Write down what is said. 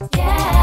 Yeah.